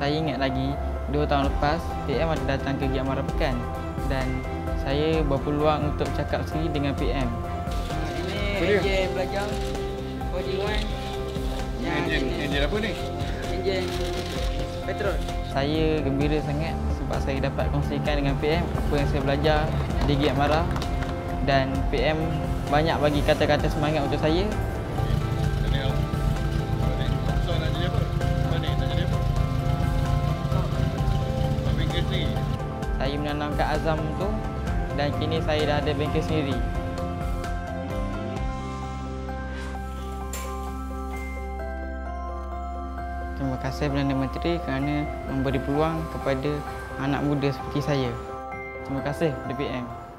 saya ingat lagi dua tahun lepas PM ada datang ke Giat Mara Pekan dan saya berpeluang untuk cakap sekali dengan PM. Ini enjin belajar coding one. Yang Enjin, ini enjin apa ni? enjin petrol. Saya gembira sangat sebab saya dapat kongsikan dengan PM apa yang saya belajar di Giat Mara dan PM banyak bagi kata-kata semangat untuk saya saya menanamkan azam tu dan kini saya dah ada bengkel sendiri. Terima kasih Perdana Menteri kerana memberi peluang kepada anak muda seperti saya. Terima kasih DPM.